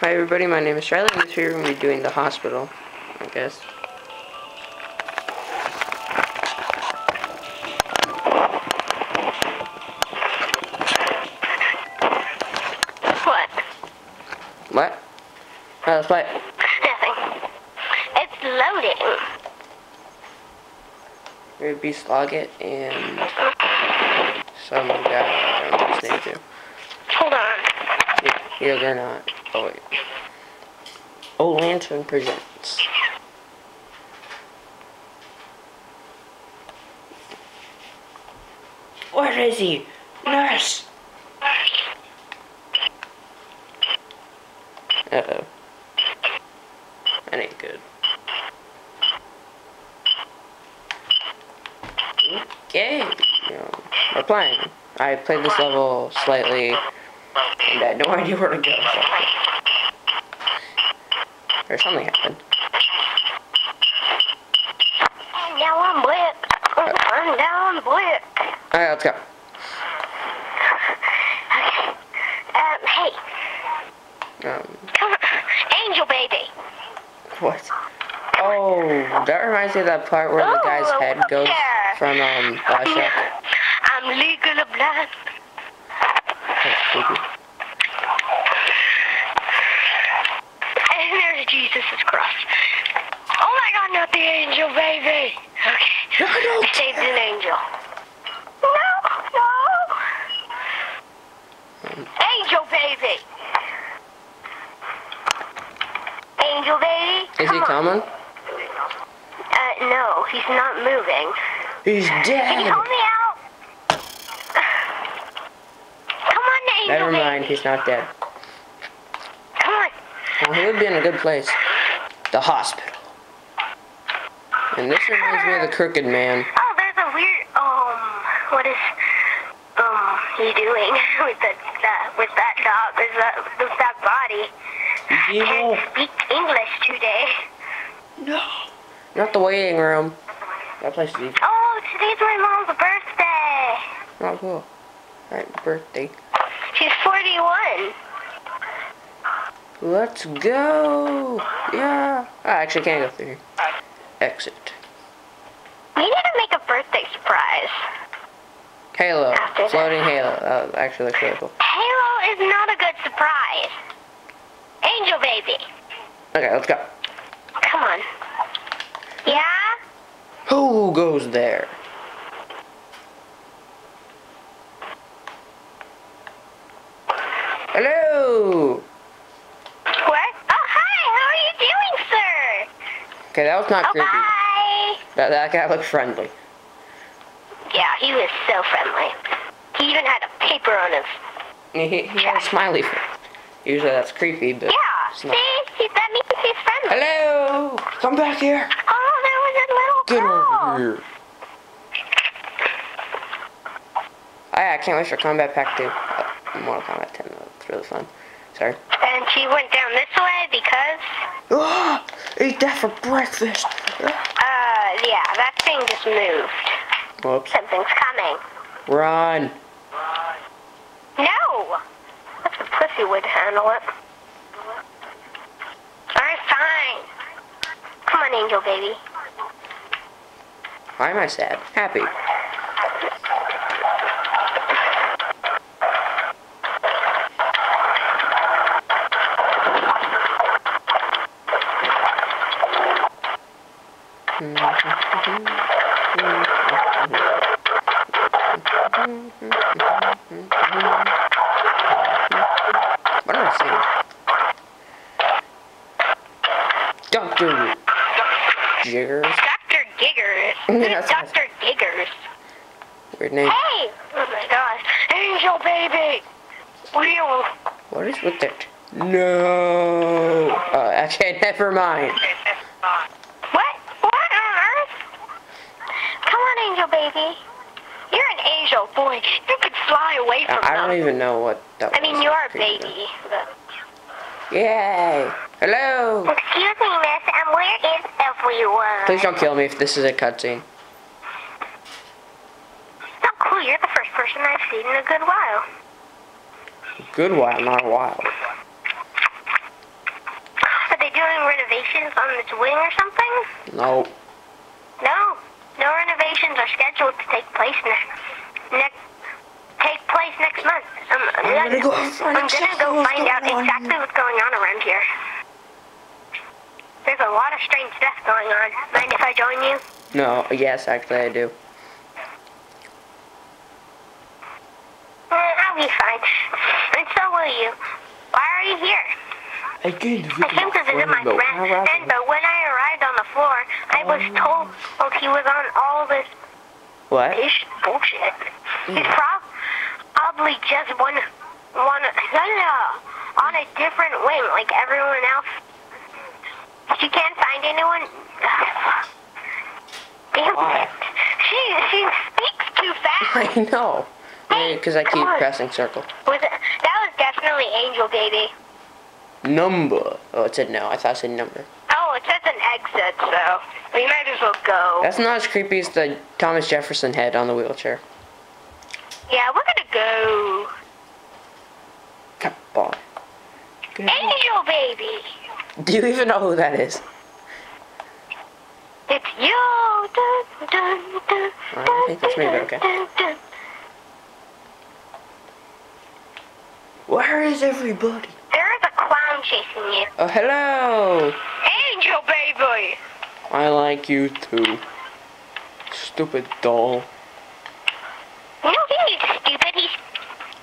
Hi everybody, my name is Charlie, and this year we're going to be doing the hospital, I guess. What? What? Oh, let's play. Nothing. It's loading. We're going to be Sloggett and some guy, I don't know his name too. Hold on. Yeah, they're not. Oh wait. Oh, Lantern presents. Where is he? Nurse! Uh-oh. That ain't good. Okay, we're playing. I played this level slightly, and I had no idea where to go. So. Or something happened. And now I'm wet. I'm down wet. Alright, let's go. Okay. Um, hey, Um, come on. Angel baby. what? Oh, that reminds me of that part where the guy's Oh, head goes yeah. from, um, Bioshock. I'm legally blind. That's creepy. And there's Jesus' cross. Oh my god, not the angel baby. Okay. Don't I saved an angel. No, no. Angel baby. Angel baby. Is he come on. coming? Uh, no, he's not moving. He's dead. Can you help me out? Come on, Angel Never baby. mind, he's not dead. Come on. Well, he would be in a good place. The hospital. And this reminds me of the Crooked Man. Oh, there's a weird. Um, what is um he doing with the that with that dog? With that with that body? He's evil. Can't speak English today. No. Not the waiting room. That place is evil. Oh, today's my mom's birthday. Oh, cool. Alright, birthday. She's 41. Let's go! Yeah. I actually can't go through here. Exit. We need to make a birthday surprise. Halo. After. Floating Halo. Oh, that actually looks really cool. Halo is not a good surprise. Angel baby, Okay, let's go. come on. Yeah? Who goes there? Hello! What? Oh, hi. How are you doing, sir? Okay, that was not Oh, creepy. bye. That, that guy looked friendly. Yeah, he was so friendly. He even had a paper on his. He, he he had a smiley face. Usually that's creepy, but Yeah, it's see? He, that means he's friendly. Hello! Come back here! Oh, there was a little Get girl. over here! I, I can't wait for Kombat Pack 2. Uh, Mortal Kombat 10, though. It's really fun. Sorry. And she went down this way because, Ah! Eat that for breakfast! Uh, yeah, that thing just moved. Whoops. Something's coming. Run! No! That's a pussy would handle it. Alright, fine. Come on, angel baby. Why am I sad? Happy. What am I Doctor Jiggers. Dr. Giggers. Who's. Dr. Giggers? Weird name. Hey! Oh my gosh. Angel baby! Wheel! What is with it? No. Uh, okay, never mind. What? What on earth? Come on, angel baby. You're an angel, boy. You could fly away I from I don't them. even know what that I mean, you are a baby. But... Yay! Hello! Excuse me, miss, and where is everyone? Please don't kill me if this is a cutscene. Oh, cool. You're the first person I've seen in a good while. Good while, not a while. Are they doing renovations on this wing or something? No. No, no renovations are scheduled to take place next next take place next month. Um, I'm gonna go find I'm gonna go find out exactly what's going on around here. There's a lot of strange stuff going on. Mind if I join you? No. Yes, actually, I do. Mm, I'll be fine. And so will you. Why are you here? I came to I came to visit my friend, and but when I arrived on the floor, I was told well, he was on all this What? ish bullshit. He's probably just one, one, no, no, on a different wing like everyone else. She can't find anyone. Damn Why? it. She, she speaks too fast. I know. Because I keep pressing circle. Was it, that was definitely Angel Baby. Number. Oh, it said no. I thought it said number. Oh, it says an exit, so we might as well go. That's not as creepy as the Thomas Jefferson head on the wheelchair. Yeah, we're gonna go. Come on. Angel Baby! Do you even know who that is? It's you! Dun, dun, dun, I think that's me, but okay. Where is everybody? There is a clown chasing you. Oh, hello. Angel Baby! I like you too. Stupid doll. You know he's stupid. He's,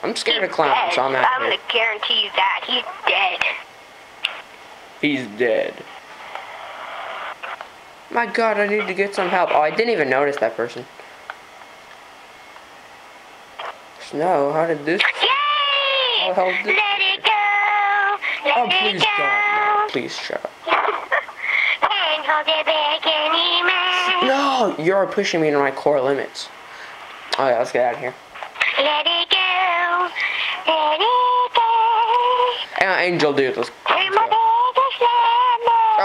I'm scared he's of clowns, dead. so I'm not I'm gonna guarantee you that. He's dead. He's dead. My god, I need to get some help. Oh, I didn't even notice that person. Snow, how did this... Yay! Oh, hell, this- Let it go! Let Oh, it please go! God, no. Please shut up. Can't hold it back anymore. No, you're pushing me to my core limits. Oh yeah, let's get out of here. Let it go. Let it go. Uh, Angel dude, let's,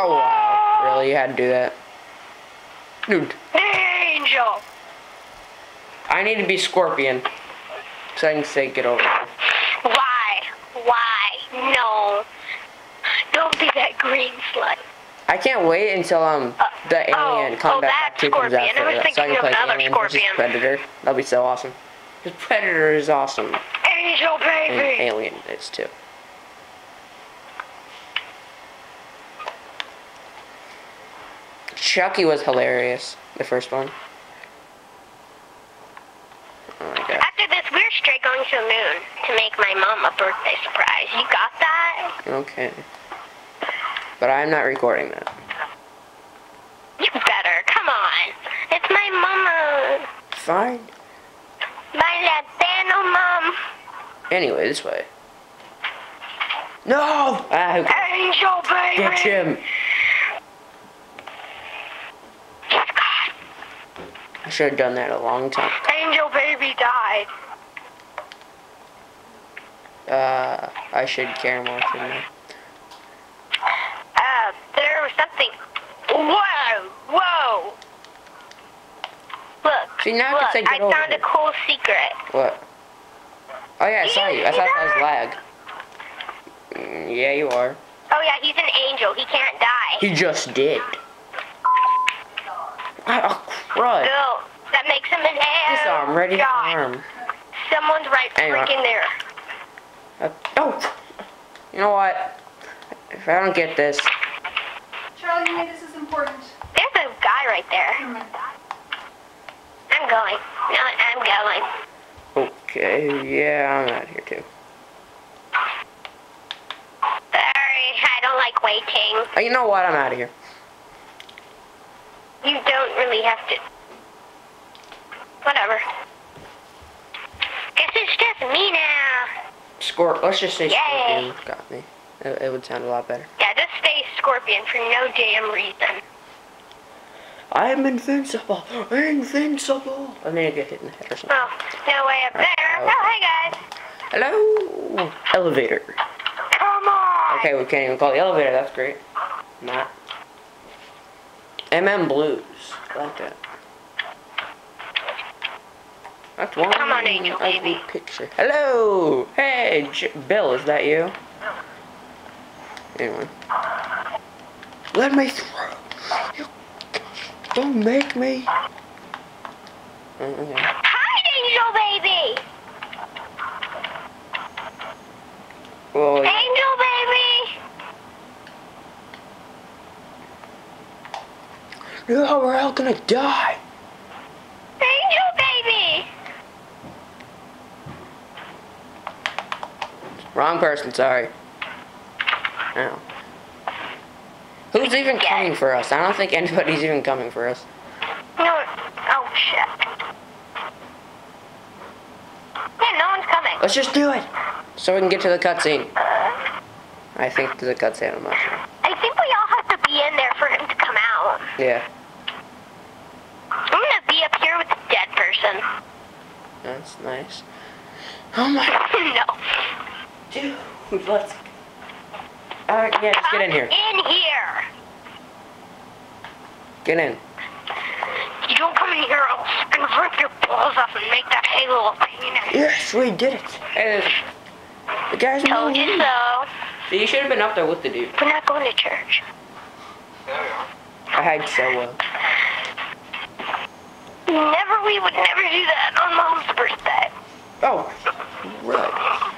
Oh wow, really? You had to do that? Dude, Angel. I need to be Scorpion. So I can say get over it. Why? Why? No. Don't be that green slut. I can't wait until um the oh, Alien oh, Kombat that Pack 2 comes out for I was that, so I thinking can of play another Alien versus Predator. That'll be so awesome. Because Predator is awesome, Angel and baby. Alien is too. Chucky was hilarious, the first one. Oh my god. After this, we're straight going to the moon to make my mom a birthday surprise. You got that? Okay. But I'm not recording that. You better. Come on. It's my mama. Fine. My Latino mom. Anyway, this way. No! Ah, cares? Angel baby. Get him! He's gone. I should have done that a long time. Angel baby died. Uh, I should care more, shouldn't I? Uh, there was something. Whoa! Whoa! Look. See, now I can look, I found here. a cool secret. What? Oh yeah, I saw you. I thought that was lag. Mm, yeah, you are. Oh yeah, he's an angel. He can't die. He just did. Oh, crud. Bill, that makes him an angel. This arm, ready to God. arm. Someone's right Anyway. freaking there. Uh, oh! You know what? If I don't get this, Charlie, you this is important. There's a guy right there. I'm going. No, I'm going. okay, yeah, I'm out here too. Sorry, I don't like waiting. Oh, you know what? I'm out of here. You don't really have to. Whatever. Guess it's just me now. Scorp. Let's just say Yay. Scorpion got me. It, it would sound a lot better. Yeah, just stay Scorpion for no damn reason. I'm invincible. Invincible. I need to get hit in the head or something. Oh, no way up there. Okay. Oh, hey guys. Hello. Elevator. Come on. Okay, we can't even call the elevator. That's great. Not. MM Blues. I like that. That's one Come on, Angel, ugly baby. picture. Hello. Hey, J- Bill. Is that you? Anyway. Let me through. You- Don't make me. Mm, Okay. Hi, Angel baby. Well, Angel baby. no, we're all gonna die. Angel baby. Wrong person, sorry. Oh. Who's even Yeah. coming for us? I don't think anybody's even coming for us. No. Oh shit. Yeah, no one's coming. Let's just do it! So we can get to the cutscene. Uh. I think to the cutscene, I'm not sure. I think we all have to be in there for him to come out. Yeah, I'm gonna be up here with the dead person. that's nice. Oh my no. Dude, let's. Uh, yeah, just get in here. In here. Get in. You don't come in here, I'll gonna rip your balls off and make that halo penis. Yes, we did it. Hey, the guy's Told you so. So you should have been up there with the dude. We're not going to church. There we are. I hide so well. Never, we would never do that on Mom's birthday. Oh, right.